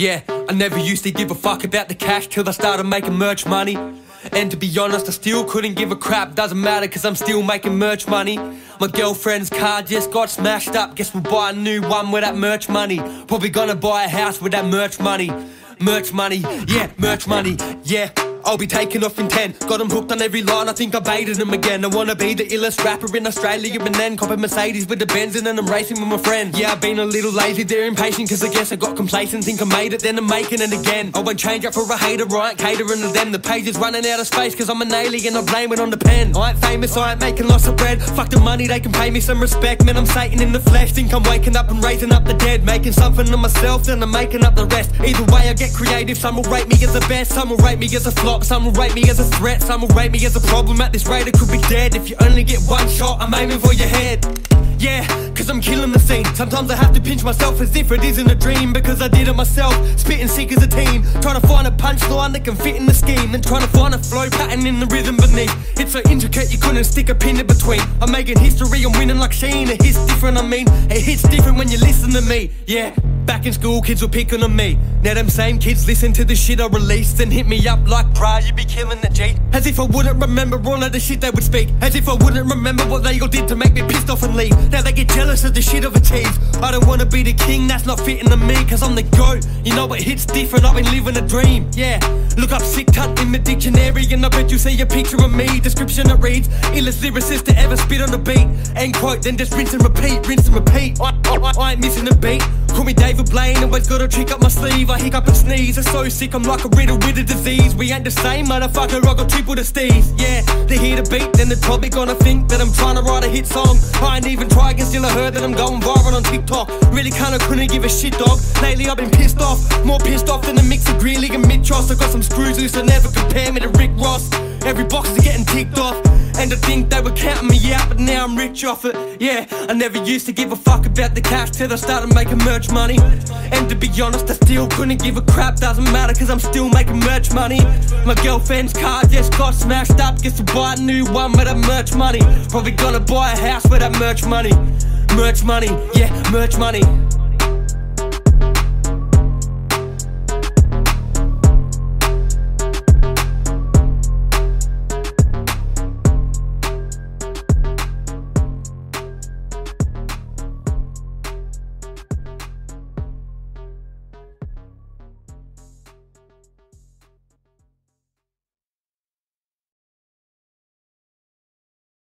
Yeah, I never used to give a fuck about the cash till I started making merch money. And to be honest, I still couldn't give a crap, doesn't matter cause I'm still making merch money. My girlfriend's car just got smashed up, guess we'll buy a new one with that merch money. Probably gonna buy a house with that merch money. Merch money, yeah, merch money, yeah. I'll be taking off in 10. Got them hooked on every line, I think I baited them again. I wanna be the illest rapper in Australia, and then cop a Mercedes with the Benz, and then I'm racing with my friend. Yeah, I've been a little lazy, they're impatient, cause I guess I got complacent. Think I made it, then I'm making it again. I won't change up for a hater, right? Catering to them. The page is running out of space, cause I'm an alien, I blame it on the pen. I ain't famous, I ain't making lots of bread. Fuck the money, they can pay me some respect. Man, I'm Satan in the flesh, think I'm waking up and raising up the dead. Making something of myself, then I'm making up the rest. Either way, I get creative, some will rate me as the best, some will rate me as a flop, some will rate me as a threat, some will rate me as a problem. At this rate, I could be dead. If you only get one shot, I'm aiming for your head. Yeah, cause I'm killing the scene. Sometimes I have to pinch myself as if it isn't a dream because I did it myself. Spitting sick as a team. Trying to find a punchline that can fit in the scheme. Then trying to find a flow pattern in the rhythm beneath. It's so intricate you couldn't stick a pin in between. I'm making history, I'm winning like Sheen. It hits different, I mean, it hits different when you listen to me. Yeah. Back in school, kids were picking on me. Now them same kids listen to the shit I released and hit me up like, bruh, you be killing the G. As if I wouldn't remember all of the shit they would speak. As if I wouldn't remember what they all did to make me pissed off and leave. Now they get jealous of the shit of a tease. I don't wanna be the king, that's not fitting to me, cause I'm the GOAT. You know it hits different, I've been living a dream, yeah. Look up sick cut in the dictionary and I bet you see a picture of me. Description that reads, illest lyricist to ever spit on the beat. End quote, then just rinse and repeat, rinse and repeat. I, I, I ain't missing a beat. Call me David Blaine, always got a trick up my sleeve. I hiccup and sneeze, I'm so sick, I'm like a riddle with a disease. We ain't the same, motherfucker, I got triple the steez. Yeah, they hear the beat, then they're probably gonna think that I'm trying to write a hit song. I ain't even try, and still I heard that I'm going viral on TikTok. Really kinda couldn't give a shit, dog. Lately I've been pissed off, more pissed off than a mix of Greeley and Mitros. I got some screws loose, so never compare me to Rick Ross. Every box is getting ticked off. And I think they were counting me out, but now I'm rich off it. Yeah, I never used to give a fuck about the cash till I started making merch money. And to be honest, I still couldn't give a crap, doesn't matter, cause I'm still making merch money. My girlfriend's car just got smashed up, guess to buy a new one with that merch money. Probably gonna buy a house with that merch money. Merch money, yeah, merch money.